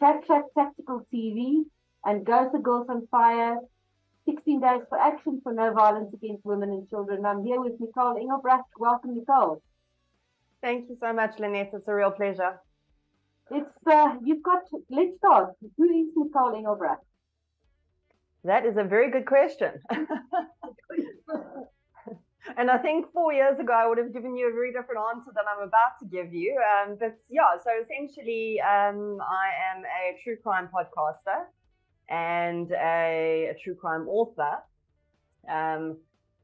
Tac SHAC Tactical TV and GOSA Girls on Fire. 16 days for action for no violence against women and children. I'm here with Nicole Engelbrecht. Welcome, Nicole. Thank you so much, Lynette. It's a real pleasure. It's uh, you've got. Let's start. Who is Nicole Engelbrecht? That is a very good question. and I think four years ago, I would have given you a very different answer than I'm about to give you. Um, but yeah, so essentially, um, I am a true crime podcaster and a, a true crime author. Um,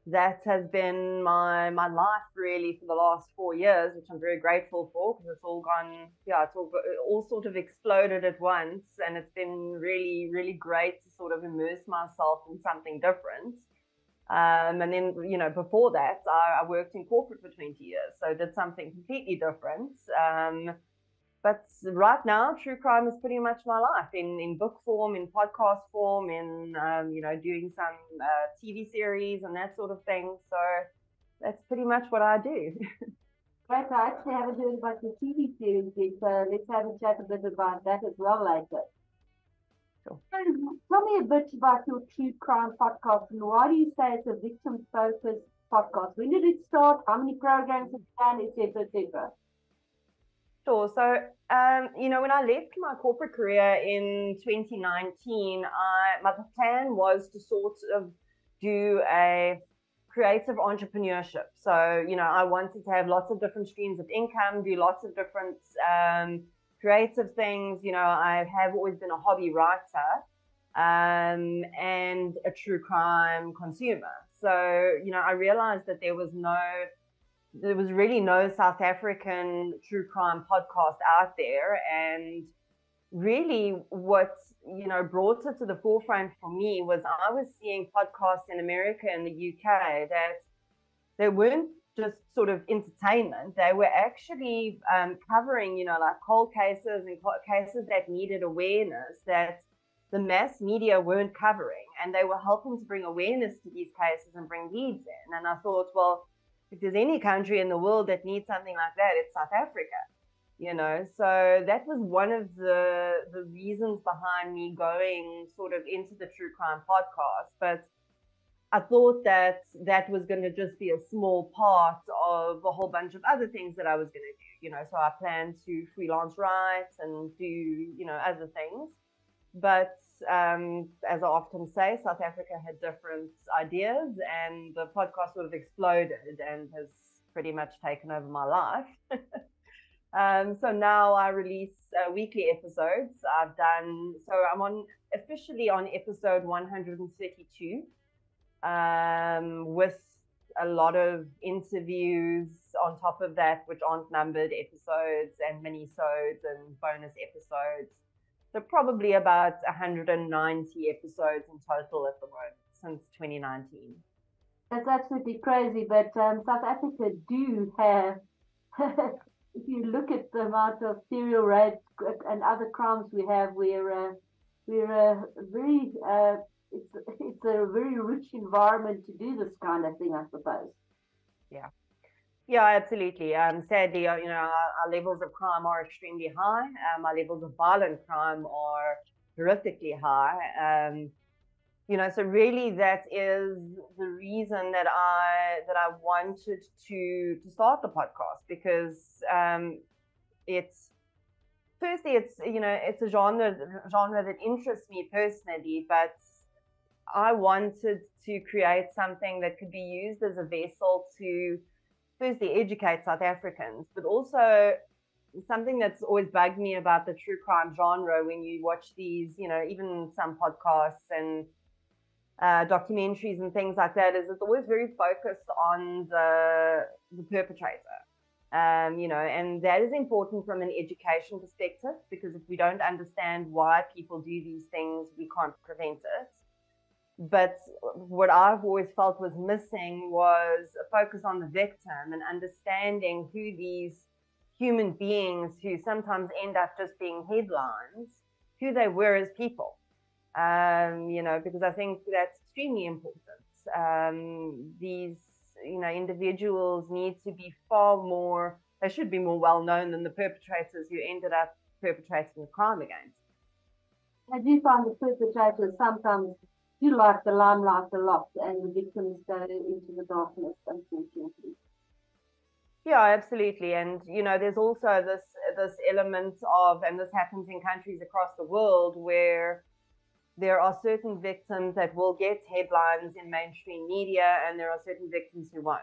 that has been my my life really for the last four years, which I'm very grateful for because it's all gone, yeah, it's all all sort of exploded at once, and it's been really really great to sort of immerse myself in something different. Um, and then you know before that, I, I, worked in corporate for 20 years, so did something completely different. Um, but right now, true crime is pretty much my life in, in book form, in podcast form, in um, you know doing some uh, TV series and that sort of thing. So that's pretty much what I do. Right, I actually haven't heard about the TV series so let's have a chat a bit about that as well later. Tell me a bit about your true crime podcast and why do you say it's a victim focused podcast? When did it start? How many programs have you done, etc., etc.? Sure. So, um, you know, when I left my corporate career in 2019, I, my plan was to sort of do a creative entrepreneurship. So, you know, I wanted to have lots of different streams of income, do lots of different um, creative things. You know, I have always been a hobby writer um, and a true crime consumer. So, you know, I realized that there was no there was really no South African true crime podcast out there. And really, what you know brought it to the forefront for me was I was seeing podcasts in America and the UK that they weren't just sort of entertainment. They were actually um, covering, you know, like cold cases and cases that needed awareness that the mass media weren't covering. And they were helping to bring awareness to these cases and bring leads in. And I thought, well, if there's any country in the world that needs something like that, it's South Africa. You know, so that was one of the the reasons behind me going sort of into the true crime podcast. But I thought that that was going to just be a small part of a whole bunch of other things that I was going to do. You know, so I planned to freelance write and do you know other things. But um, as I often say, South Africa had different ideas, and the podcast sort of exploded and has pretty much taken over my life. um, so now I release uh, weekly episodes. I've done so I'm on officially on episode 132 um, with a lot of interviews on top of that, which aren't numbered episodes and mini-sodes and bonus episodes. So probably about 190 episodes in total at the moment since 2019. That's absolutely crazy, but um, South Africa do have. if you look at the amount of serial rapes and other crimes we have, we're uh, we're a very uh, it's it's a very rich environment to do this kind of thing, I suppose. Yeah, yeah, absolutely. Um, sadly, uh, you know, our, our, levels of crime are extremely high. Um, our levels of violent crime are horrifically high. Um, you know, so really, that is the reason that I that I wanted to to start the podcast because um, it's firstly, it's you know, it's a genre genre that interests me personally, but I wanted to create something that could be used as a vessel to firstly educate South Africans, but also something that's always bugged me about the true crime genre when you watch these, you know, even some podcasts and uh, documentaries and things like that is it's always very focused on the the perpetrator. Um, you know, and that is important from an education perspective because if we don't understand why people do these things, we can't prevent it. But what I've always felt was missing was a focus on the victim and understanding who these human beings who sometimes end up just being headlines, who they were as people. Um, you know, because I think that's extremely important. Um, these, you know, individuals need to be far more, they should be more well known than the perpetrators who ended up perpetrating the crime against. I do find the perpetrators sometimes do like the limelight a lot and the victims go into the darkness, unfortunately. Yeah, absolutely. And you know, there's also this this element of, and this happens in countries across the world where there are certain victims that will get headlines in mainstream media, and there are certain victims who won't.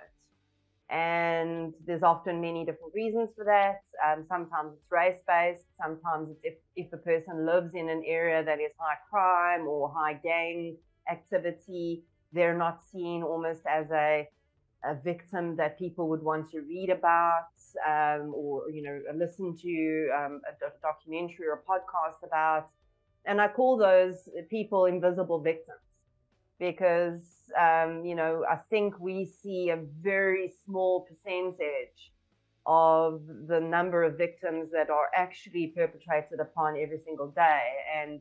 And there's often many different reasons for that. Um, sometimes it's race based. Sometimes it's if, if a person lives in an area that is high crime or high gang activity, they're not seen almost as a, a victim that people would want to read about um, or you know listen to um, a, documentary or a podcast about. And I call those people invisible victims because um, you know I think we see a very small percentage of the number of victims that are actually perpetrated upon every single day and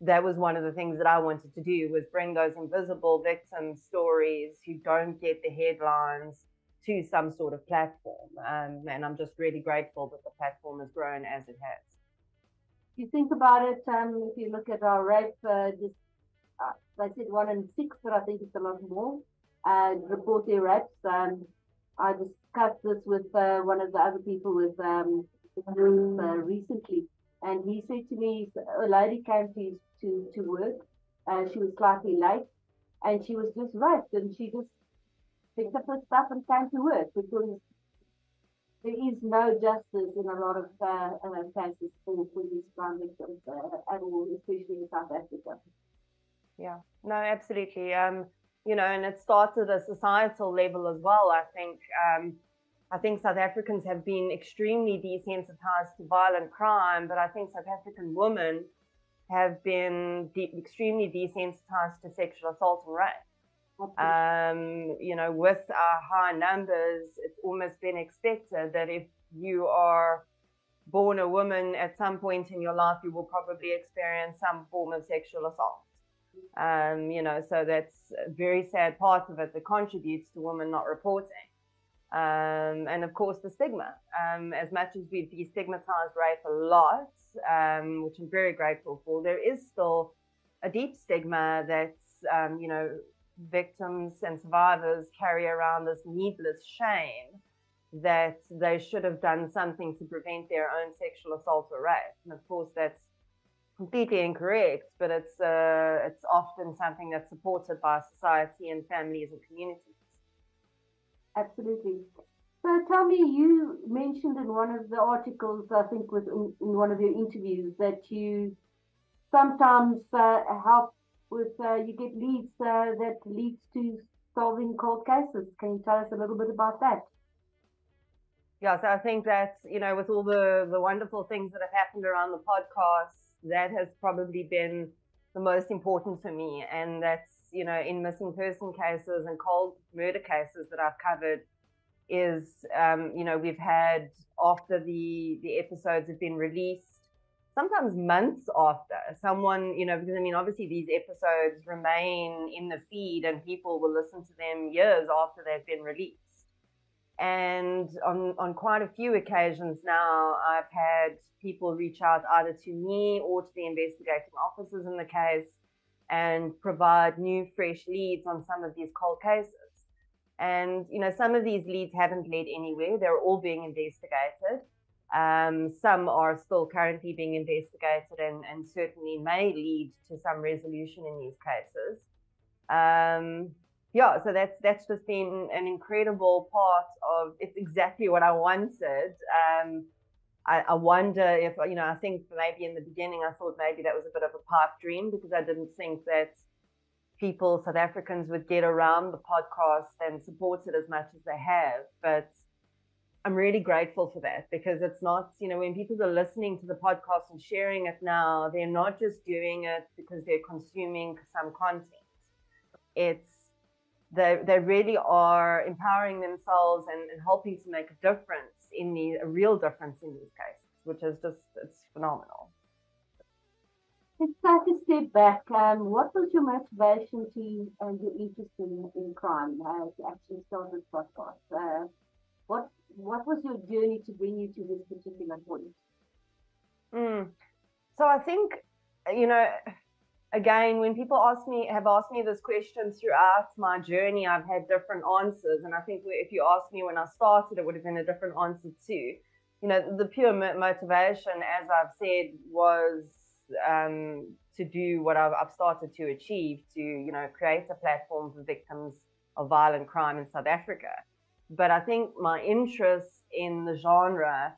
that was one of the things that I wanted to do was bring those invisible victim stories who don't get the headlines to some sort of platform. Um, and I'm just really grateful that the platform has grown as it has. If you think about it, um, if you look at our rape, uh, just, uh, I said one in six, but I think it's a lot more, uh, report their rapes. Um, I discussed this with uh, one of the other people with um, uh, recently, and he said to me, a lady came to to, to work. and she was slightly late and she was just raped and she just picked up her stuff and came to work because there is no justice in a lot of uh, uh, cases for, for these crime victims uh, at all, especially in South Africa. Yeah, no, absolutely. Um, you know, and it starts at a societal level as well. I think, um, I think South Africans have been extremely desensitized to violent crime, but I think South African women have been de- extremely desensitized to sexual assault and rape. Um, you know, with our high numbers, it's almost been expected that if you are born a woman at some point in your life, you will probably experience some form of sexual assault. Um, you know, so that's a very sad part of it that contributes to women not reporting. Um, and of course, the stigma. Um, as much as we've destigmatized rape a lot, um, which I'm very grateful for, there is still a deep stigma that, um, you know, victims and survivors carry around this needless shame that they should have done something to prevent their own sexual assault or rape. And of course, that's completely incorrect, but it's, uh, it's often something that's supported by society and families and communities. Absolutely. So tell me, you mentioned in one of the articles, I think, with in, in one of your interviews, that you sometimes uh, help with uh, you get leads uh, that leads to solving cold cases. Can you tell us a little bit about that? Yeah, so I think that you know, with all the the wonderful things that have happened around the podcast, that has probably been the most important for me, and that's you know, in missing person cases and cold murder cases that I've covered is, um, you know, we've had after the the episodes have been released, sometimes months after someone, you know, because I mean, obviously these episodes remain in the feed and people will listen to them years after they've been released. And on, on quite a few occasions now, I've had people reach out either to me or to the investigating officers in the case and provide new, fresh leads on some of these cold cases. And, you know, some of these leads haven't led anywhere. They're all being investigated. Um, some are still currently being investigated and, and certainly may lead to some resolution in these cases. Um, yeah, so that's that's just been an incredible part of it's exactly what I wanted. Um, I, I wonder if you know. I think maybe in the beginning I thought maybe that was a bit of a pipe dream because I didn't think that people, South Africans, would get around the podcast and support it as much as they have. But I'm really grateful for that because it's not, you know, when people are listening to the podcast and sharing it now, they're not just doing it because they're consuming some content. It's they, they really are empowering themselves and, and helping to make a difference in the a real difference in these cases, which is just it's phenomenal. Let's take a step back. Um, what was your motivation to and your interest in, in crime uh, to actually start this podcast? Uh, what what was your journey to bring you to this particular point? Mm. So I think you know, again, when people ask me have asked me this question throughout my journey, I've had different answers, and I think if you asked me when I started, it would have been a different answer too. You know, the pure motivation, as I've said, was um, to do what I've, I've started to achieve to, you know, create a platform for victims of violent crime in South Africa. But I think my interest in the genre,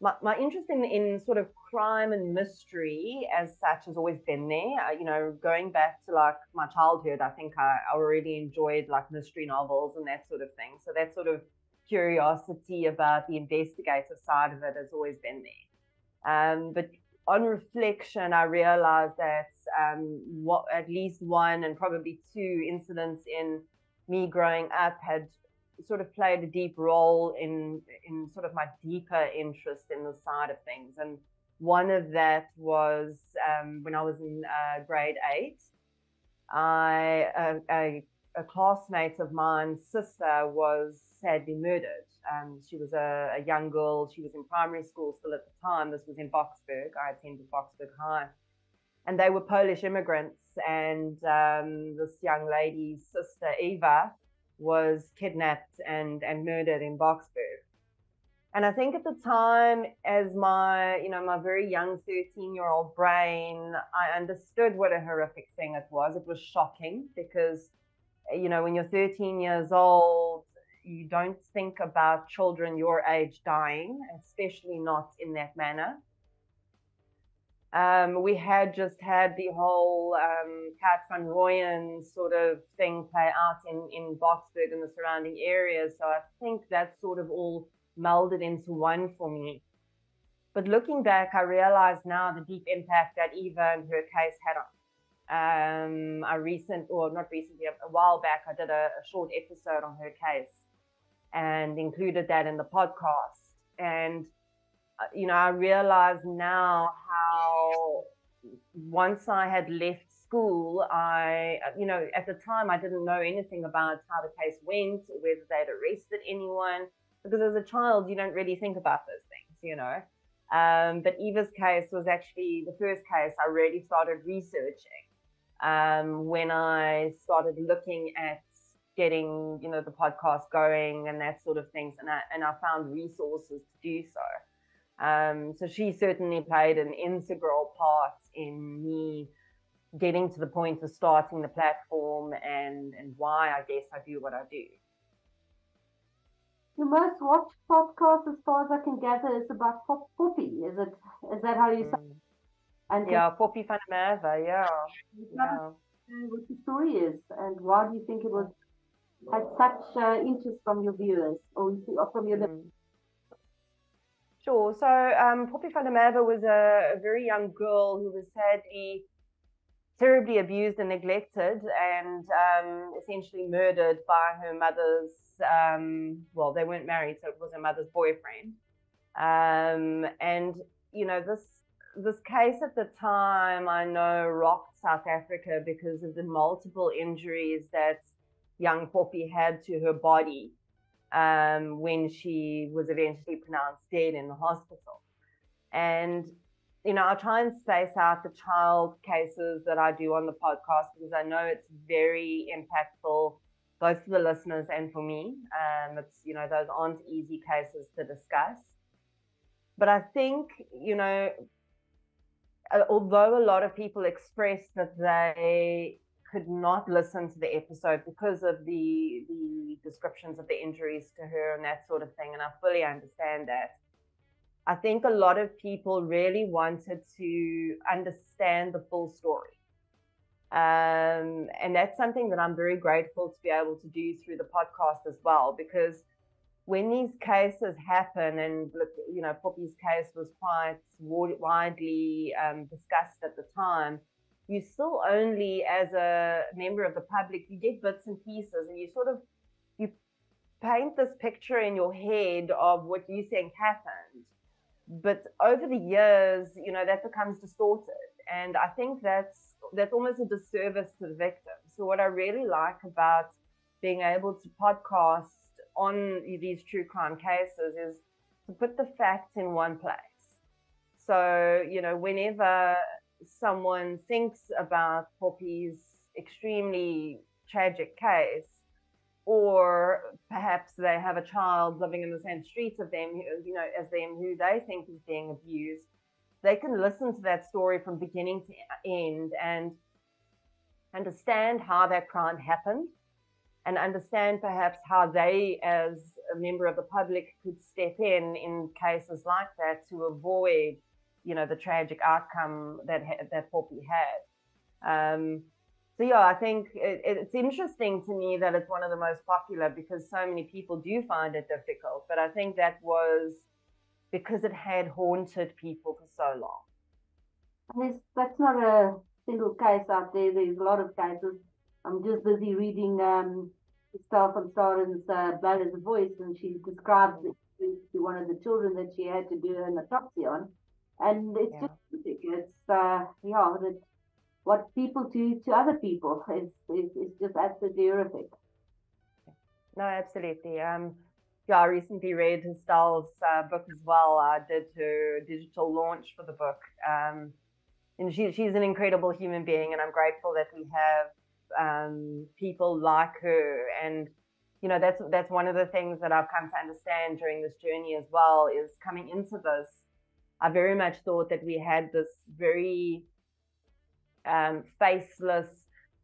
my, my interest in, in sort of crime and mystery as such has always been there. Uh, you know, going back to like my childhood, I think I already enjoyed like mystery novels and that sort of thing. So that sort of curiosity about the investigative side of it has always been there. Um, but on reflection, I realized that um, what at least one and probably two incidents in me growing up had sort of played a deep role in in sort of my deeper interest in the side of things. And one of that was um, when I was in uh, grade eight. I a, a, a classmate of mine's sister was sadly murdered. Um, she was a, a, young girl. She was in primary school still at the time. This was in Boksburg. I attended Boksburg High. And they were Polish immigrants. And um, this young lady's sister, Eva, was kidnapped and, and murdered in Boksburg. And I think at the time, as my, you know, my very young 13 year old brain, I understood what a horrific thing it was. It was shocking because, you know, when you're 13 years old, you don't think about children your age dying, especially not in that manner. Um, we had just had the whole um, Gert van Rooyen sort of thing play out in, in Boksburg and the surrounding areas. So I think that sort of all melded into one for me. But looking back, I realize now the deep impact that Eva and her case had on. Um, I recent, or not recently, a, while back, I did a, a short episode on her case and included that in the podcast. And, you know, I realize now how once I had left school, I, uh, you know, at the time I didn't know anything about how the case went, or whether they'd arrested anyone, because as a child, you don't really think about those things, you know. Um, but Eva's case was actually the first case I really started researching um, when I started looking at getting you know the podcast going and that sort of things and I, and I found resources to do so um, so she certainly played an integral part in me getting to the point of starting the platform and and why I guess I do what I do the most watched podcast as far as I can gather is about Pop Poppy is it is that how you say mm. and yeah Poppy Merwe yeah, yeah. what the story is and why do you think it was had such uh, interest from your viewers or, from your mm. Sure. So um, Poppy der was a, a, very young girl who was sadly terribly abused and neglected and um, essentially murdered by her mother's, um, well, they weren't married, so it was her mother's boyfriend. Um, and, you know, this this case at the time I know rocked South Africa because of the multiple injuries that young Poppy had to her body um, when she was eventually pronounced dead in the hospital. And, you know, I try and space out the child cases that I do on the podcast because I know it's very impactful both for the listeners and for me. Um, it's, you know, those aren't easy cases to discuss. But I think, you know, although a lot of people express that they could not listen to the episode because of the the descriptions of the injuries to her and that sort of thing, and I fully understand that. I think a lot of people really wanted to understand the full story. Um, and that's something that I'm very grateful to be able to do through the podcast as well, because when these cases happen, and look, you know, Poppy's case was quite widely um, discussed at the time, you still only, as a member of the public, you get bits and pieces, and you sort of you paint this picture in your head of what you think happened. But over the years, you know, that becomes distorted, and I think that's that's almost a disservice to the victim. So what I really like about being able to podcast on these true crime cases is to put the facts in one place. So, you know, whenever someone thinks about Poppy's extremely tragic case, or perhaps they have a child living in the same streets of them, you know, as them who they think is being abused, they can listen to that story from beginning to end and understand how that crime happened and understand perhaps how they as a member of the public could step in in cases like that to avoid you know the tragic outcome that that Poppy had um, so yeah i think it, it's interesting to me that it's one of the most popular because so many people do find it difficult but i think that was because it had haunted people for so long. That's not a single case out there. There's a lot of cases. I'm just busy reading um, Estelle van Staden's uh, Blood as a Voice, and she describes it to one of the children that she had to do an autopsy on. And it's yeah. just it's uh, yeah, that what people do to other people is is, is just absolutely horrific. No, absolutely. Um, yeah, I recently read Estelle's uh, book as well. I did her digital launch for the book. Um, and she, she's an incredible human being, and I'm grateful that we have um, people like her. And you know, that's that's one of the things that I've come to understand during this journey as well. Is coming into this, I very much thought that we had this very um, faceless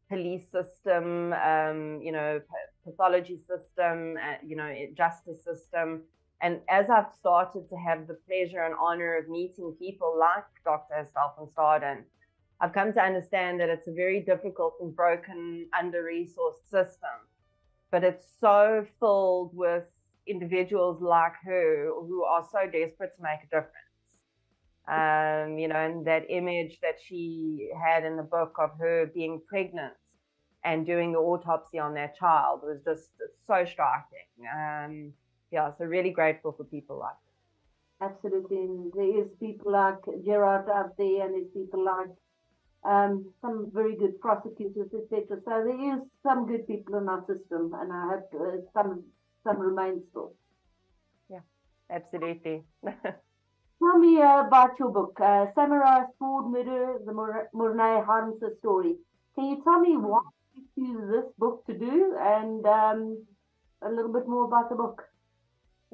police system, um, you know, pathology system, uh, you know, justice system. And as I've started to have the pleasure and honor of meeting people like Dr. Van Staden, I've come to understand that it's a very difficult and broken, under resourced system. But it's so filled with individuals like her who are so desperate to make a difference. Um, you know, and that image that she had in the book of her being pregnant and doing the autopsy on their child was just so striking. Um, yeah, so really grateful for people like that. Absolutely. And there is people like Gerard out there, and there's people like um, some very good prosecutors, etc. So there is some good people in our system, and I hope uh, some some remain still. Yeah, absolutely. Tell me about your book, uh, Samurai Sword Murder, the Morne Harmse story. Can you tell me why you this book to do and um, a little bit more about the book.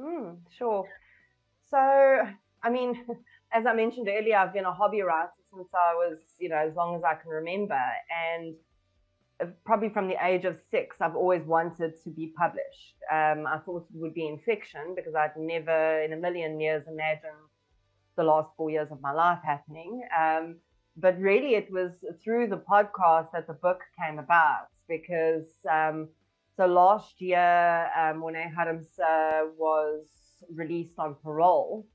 Mm, sure. So, I mean, as I mentioned earlier, I've been a hobby writer since I was, you know, as long as I can remember. And uh, probably from the age of six, I've always wanted to be published. Um, I thought it would be in fiction because I'd never in a million years imagined the last four years of my life happening. Um, but really it was through the podcast that the book came about because um, so last year um, Morne Harmse was released on parole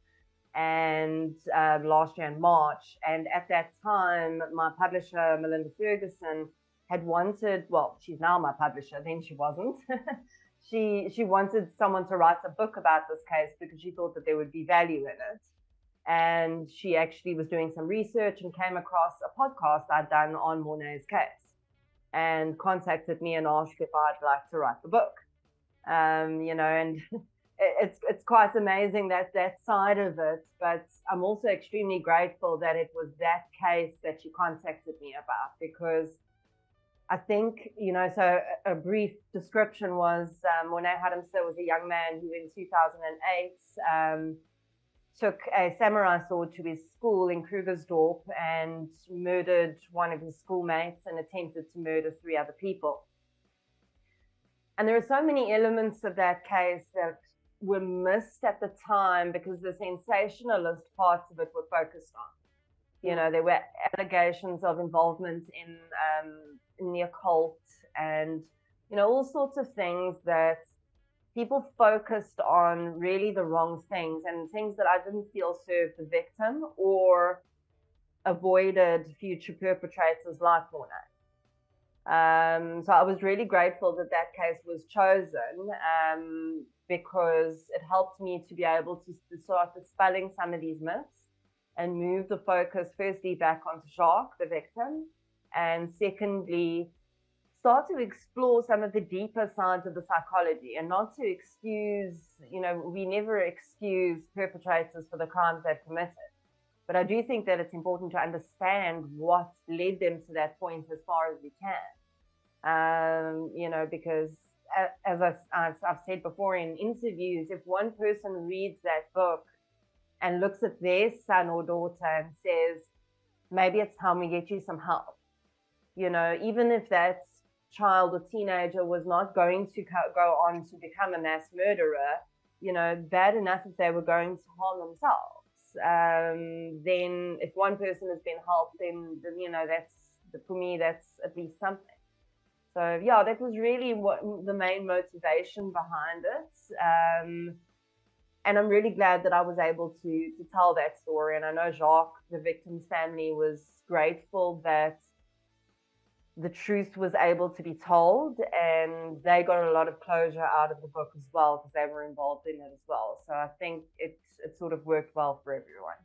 and uh, last year in March. And at that time my publisher Melinda Ferguson had wanted well she's now my publisher then she wasn't. She she wanted someone to write a book about this case because she thought that there would be value in it and she actually was doing some research and came across a podcast I'd done on Morne's case and contacted me and asked if I'd like to write the book. Um, you know, and it's it's quite amazing that that side of it, but I'm also extremely grateful that it was that case that she contacted me about because I think, you know, so a brief description was um, Morne Harmse was a young man who in 2008 um, took a samurai sword to his school in Krugersdorp and murdered one of his schoolmates and attempted to murder three other people. And there are so many elements of that case that were missed at the time because the sensationalist parts of it were focused on. You know, there were allegations of involvement in um, in the occult and you know all sorts of things that people focused on really the wrong things and things that I didn't feel served the victim or avoided future perpetrators like Morné. Um, so I was really grateful that that case was chosen um, because it helped me to be able to, to start dispelling some of these myths and move the focus firstly back onto Jacques, the victim, and secondly, start to explore some of the deeper sides of the psychology and not to excuse, you know, we never excuse perpetrators for the crimes they've committed. But I do think that it's important to understand what led them to that point as far as we can. Um, you know, because as I, as I've said before in interviews, if one person reads that book and looks at their son or daughter and says, maybe it's time we get you some help, you know, even if that child or teenager was not going to go on to become a mass murderer, you know, bad enough if they were going to harm themselves. Um, then if one person has been helped, then, then you know, that's for me, that's at least something. So yeah, that was really what the main motivation behind it. Um, and I'm really glad that I was able to to tell that story. And I know Jacques, the victim's family, was grateful that the truth was able to be told, and they got a lot of closure out of the book as well because they were involved in it as well. So I think it it sort of worked well for everyone.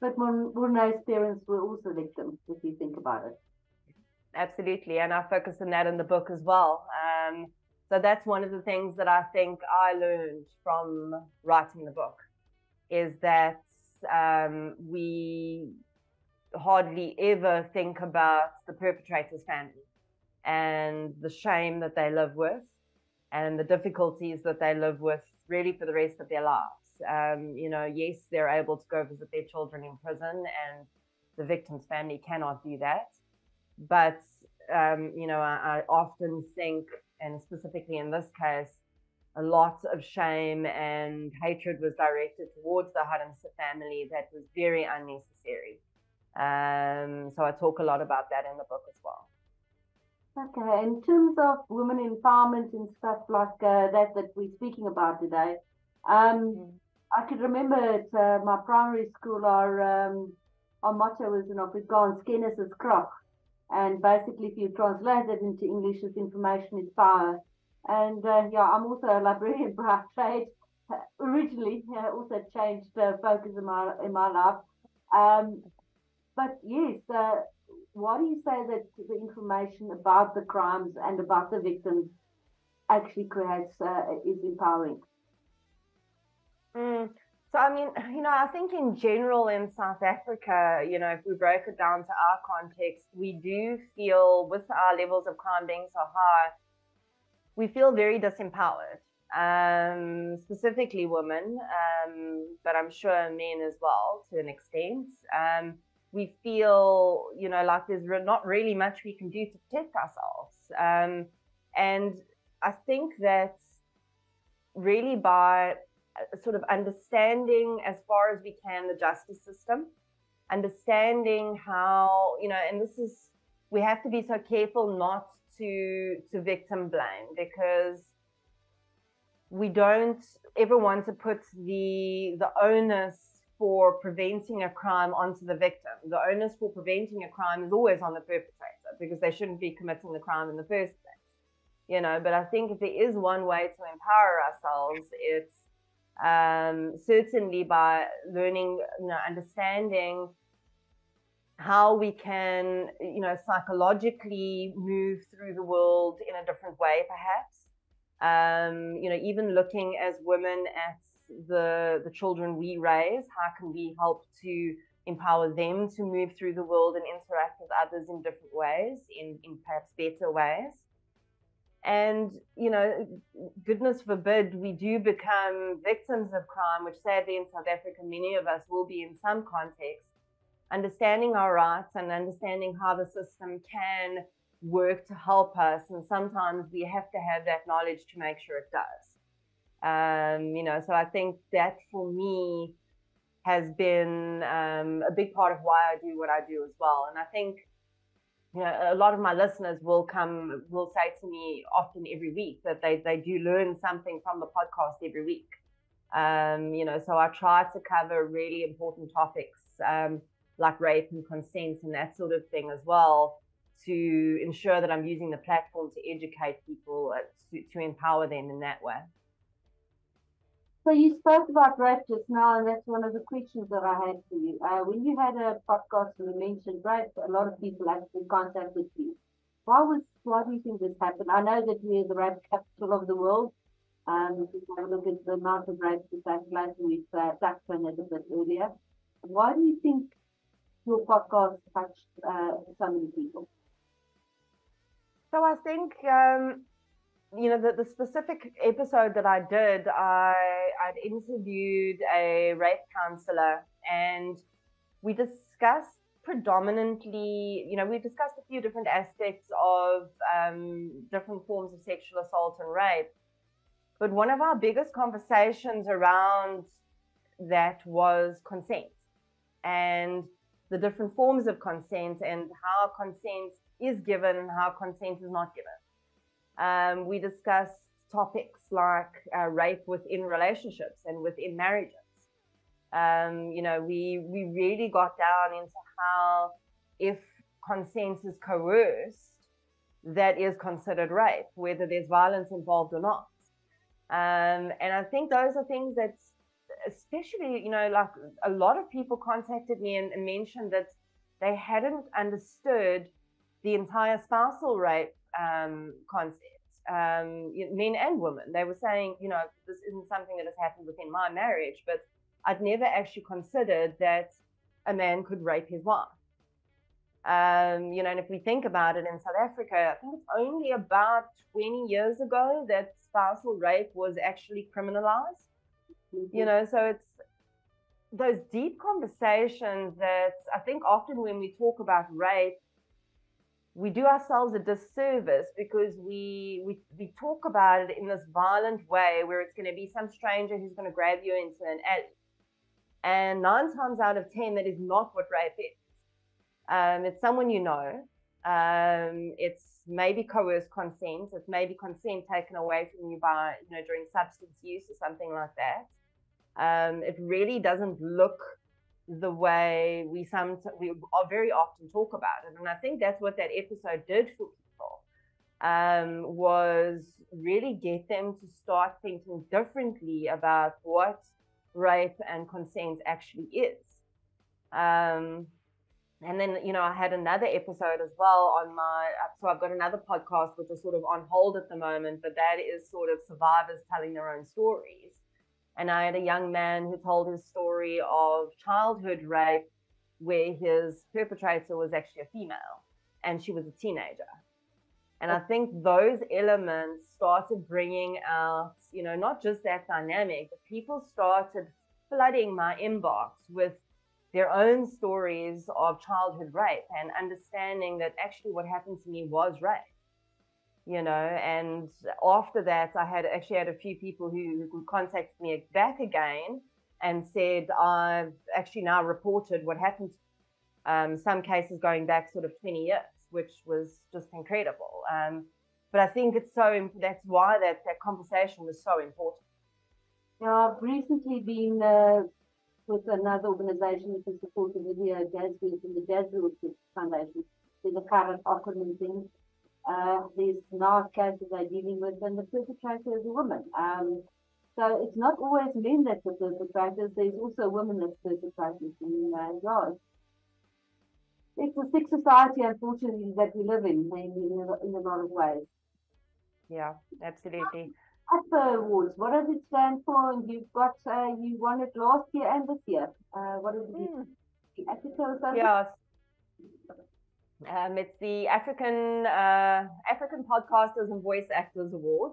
But Morné's parents were also victims, if you think about it absolutely. And I focus on that in the book as well. Um, so that's one of the things that I think I learned from writing the book is that um, we hardly ever think about the perpetrator's family and the shame that they live with and the difficulties that they live with really for the rest of their lives. Um, you know, yes, they're able to go visit their children in prison, and the victim's family cannot do that but um, you know, I, I, often think, and specifically in this case, a lot of shame and hatred was directed towards the Harmse family that was very unnecessary. Um, so I talk a lot about that in the book as well. Okay, in terms of women empowerment and stuff like uh, that that we're speaking about today, um, mm. I could remember at uh, my primary school our um, our motto was in Afrikaans, "Kennis is krag." And basically, if you translate that into English, this information is power. And uh, yeah, I'm also a librarian by trade. Uh, originally, I also changed uh, focus in my in my life. Um, but yes, uh, why do you say that the information about the crimes and about the victims actually creates uh, is empowering? Mm, so, I mean, you know, I think in general in South Africa, you know, if we break it down to our context, we do feel with our levels of crime being so high, we feel very disempowered, um, specifically women, um, but I'm sure men as well to an extent. Um, we feel, you know, like there's not really much we can do to protect ourselves. Um, and I think that really by sort of understanding as far as we can the justice system, understanding how, you know, and this is, we have to be so careful not to, to victim blame because we don't ever want to put the, the onus for preventing a crime onto the victim. The onus for preventing a crime is always on the perpetrator because they shouldn't be committing the crime in the first place. You know, but I think if there is one way to empower ourselves, it's um, certainly by learning, you know, understanding how we can, you know, psychologically move through the world in a different way, perhaps. Um, you know, even looking as women at the the children we raise, how can we help to empower them to move through the world and interact with others in different ways, in, in perhaps better ways. And, you know, goodness forbid we do become victims of crime, which sadly in South Africa, many of us will be in some context. Understanding our rights and understanding how the system can work to help us. And sometimes we have to have that knowledge to make sure it does. Um, you know, so I think that for me has been um, a big part of why I do what I do as well. And I think, you know, a lot of my listeners will come, will say to me often every week that they, they do learn something from the podcast every week. Um, you know, so I try to cover really important topics um, like rape and consent and that sort of thing as well to ensure that I'm using the platform to educate people, uh, to, to empower them in that way. So you spoke about rape just now, and that's one of the questions that I had for you. Uh, when you had a podcast and you mentioned rape, a lot of people actually contacted you. Why was why do you think this happened? I know that we're the rape capital of the world. Um, if you have a look at the amount of rape that takes place, we've uh, touched on it a bit earlier. Why do you think your podcast touched uh, so many people? So I think um, you know the, the specific episode that I did, I I'd interviewed a rape counselor, and we discussed predominantly, you know, we discussed a few different aspects of um, different forms of sexual assault and rape. But one of our biggest conversations around that was consent and the different forms of consent and how consent is given and how consent is not given. Um, we discussed topics like uh, rape within relationships and within marriages. Um, you know, we we really got down into how if consent is coerced, that is considered rape, whether there's violence involved or not. Um, and I think those are things that, especially, you know, like a lot of people contacted me and, and mentioned that they hadn't understood the entire spousal rape um, concept, um, men and women. They were saying, you know, this isn't something that has happened within my marriage, but I'd never actually considered that a man could rape his wife. Um, you know, and if we think about it in South Africa, I think it's only about 20 years ago that spousal rape was actually criminalized. Mm-hmm. You know, so it's those deep conversations that I think often when we talk about rape, we do ourselves a disservice because we, we we talk about it in this violent way where it's going to be some stranger who's going to grab you into an alley. And nine times out of ten, that is not what rape is. Um, it's someone you know. Um, it's maybe coerced consent. It's maybe consent taken away from you by you know during substance use or something like that. Um, it really doesn't look the way we some we are very often talk about it. And i think that's what that episode did for people um, was really get them to start thinking differently about what rape and consent actually is. Um, and then you know i had another episode as well on my so i've got another podcast which is sort of on hold at the moment but that is sort of survivors telling their own stories and I had a young man who told his story of childhood rape where his perpetrator was actually a female and she was a teenager. And I think those elements started bringing out, you know, not just that dynamic, but people started flooding my inbox with their own stories of childhood rape and understanding that actually what happened to me was rape you know and after that i had actually had a few people who, who contacted me back again and said i've actually now reported what happened um, some cases going back sort of 20 years which was just incredible. Um, but i think it's so that's why that, that conversation was so important. Yeah i've recently been uh, with another organization which is supporting the jazz in the jazz foundation there's a current Ackerman thing uh, these now cases they're dealing with, and the perpetrator is a woman. Um, so it's not always men that's the perpetrators. There's also women that's perpetrators. And uh, yeah, it's a sick society, unfortunately, that we live in, in, in, a, in a lot of ways. Yeah, absolutely. AFA Awards, what does it stand for? And you've got, uh, you won it last year and this year. Uh, what is it? Mm. The Africa or something? Yeah, um, it's the African uh, African Podcasters and Voice Actors Award.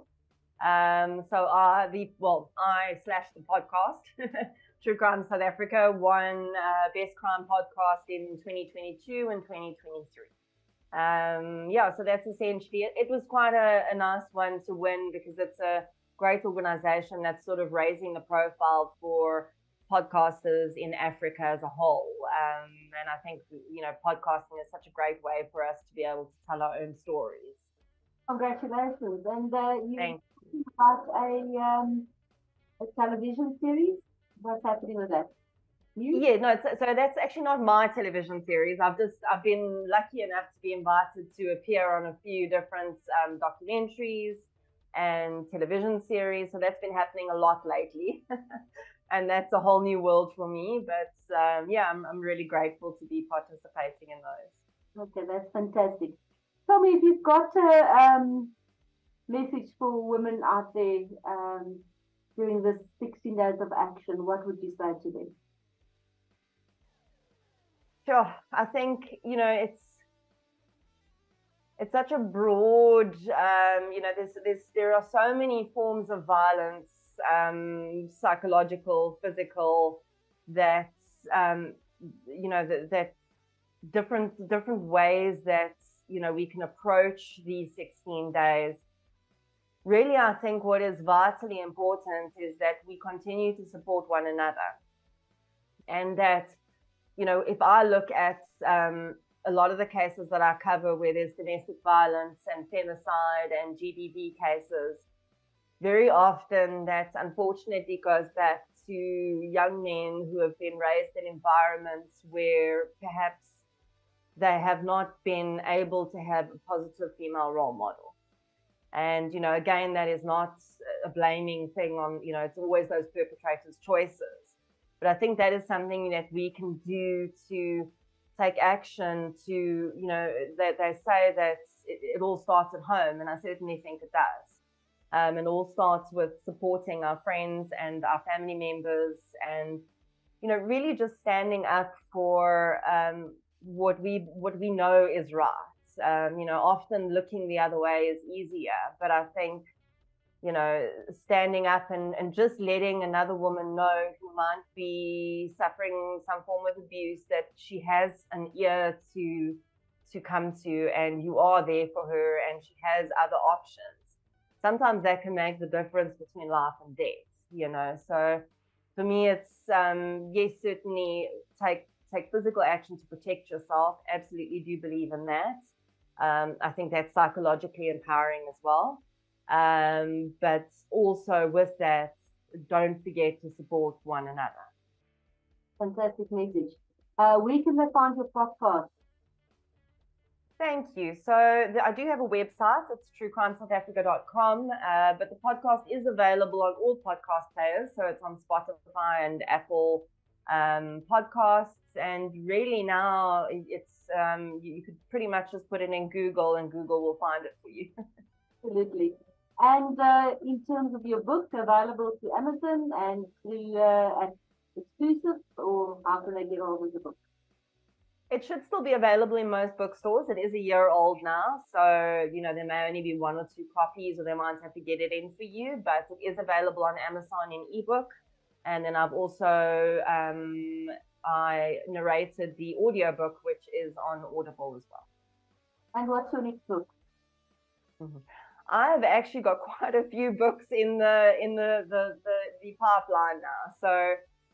Um, so I, the well, I slash the podcast, True Crime South Africa, won uh, Best Crime Podcast in 2022 and 2023. Um, yeah, so that's essentially it. It was quite a, a nice one to win because it's a great organization that's sort of raising the profile for podcasters in Africa as a whole. Um, and I think, you know, podcasting is such a great way for us to be able to tell our own stories. Congratulations. And uh, you Thank about a, um, a television series. What's happening with that? You? Yeah, no, so, so that's actually not my television series. I've just I've been lucky enough to be invited to appear on a few different um, documentaries and television series. So that's been happening a lot lately, and that's a whole new world for me. But um, yeah, I'm I'm really grateful to be participating in those. Okay, that's fantastic. Tell me if you've got a um, message for women out there um, during this 16 days of action. What would you say to them? Sure. I think, you know, it's it's such a broad um, you know, there's there's there are so many forms of violence, um, psychological, physical, that um, you know, that, that different different ways that you know we can approach these 16 days. Really i think what is vitally important is that we continue to support one another. And that you know, if I look at um, a lot of the cases that I cover where there's domestic violence and femicide and GBV cases, very often that unfortunately goes back to young men who have been raised in environments where perhaps they have not been able to have a positive female role model. And, you know, again, that is not a blaming thing on, you know, it's always those perpetrators' choices. But I think that is something that we can do to take action to, you know, they, they say that it, it all starts at home, and I certainly think it does. Um, and all starts with supporting our friends and our family members and, you know, really just standing up for um, what we what we know is right. Um, you know, often looking the other way is easier, but I think you know, standing up and, and just letting another woman know who might be suffering some form of abuse that she has an ear to to come to and you are there for her and she has other options. Sometimes that can make the difference between life and death, you know. So for me it's um yes, certainly take take physical action to protect yourself. Absolutely do believe in that. Um, I think that's psychologically empowering as well. Um, but also with that, don't forget to support one another. Fantastic message. Uh, where can they find your podcast? Thank you. So the, I do have a website. It's truecrimesouthafrica.com, uh, but the podcast is available on all podcast players. So it's on Spotify and Apple um, podcasts. And really now it's um, you, you could pretty much just put it in Google and Google will find it for you. Absolutely. And uh, in terms of your book, available to Amazon and through uh, exclusive, or how can they get hold of the book? It should still be available in most bookstores. It is a year old now, so you know there may only be one or two copies, or they might have to get it in for you. But it is available on Amazon in ebook, and then I've also um, I narrated the audiobook, which is on Audible as well. And what's your next book? Mm-hmm. I've actually got quite a few books in the in the the, the, the pipeline now. So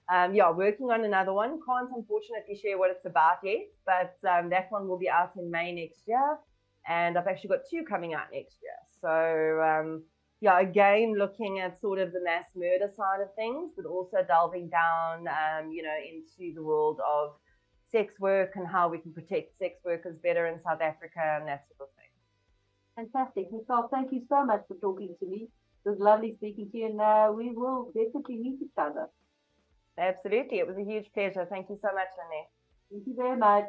um, yeah, working on another one. Can't unfortunately share what it's about yet, but um, that one will be out in May next year, and I've actually got two coming out next year. So um, yeah, again looking at sort of the mass murder side of things, but also delving down, um, you know, into the world of sex work and how we can protect sex workers better in South Africa and that sort of thing. Fantastic. Nicole, thank you so much for talking to me. It was lovely speaking to you, and uh, we will definitely meet each other. Absolutely. It was a huge pleasure. Thank you so much, Lynette. Thank you very much.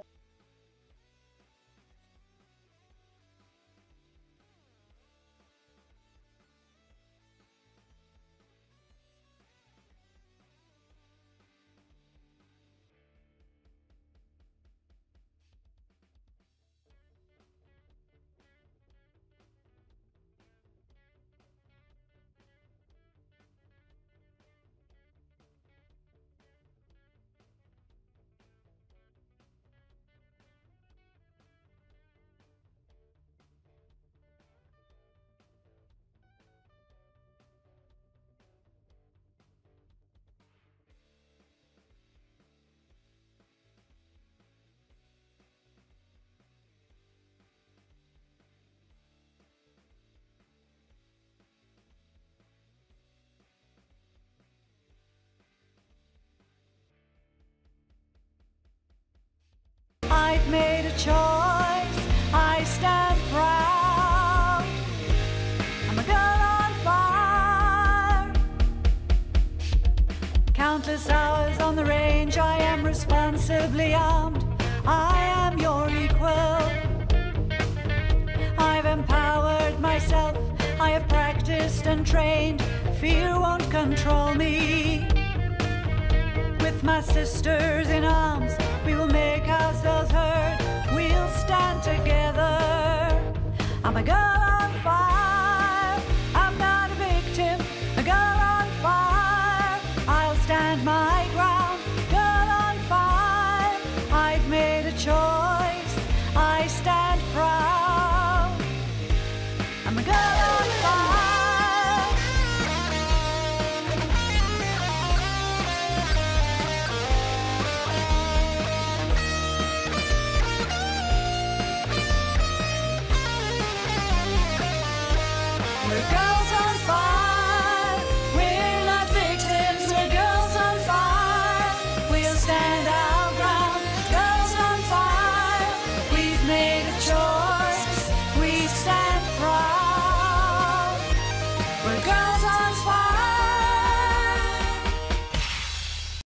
Responsibly armed. I am your equal. I've empowered myself. I have practiced and trained. Fear won't control me. With my sisters in arms, we will make ourselves heard. We'll stand together. I'm a girl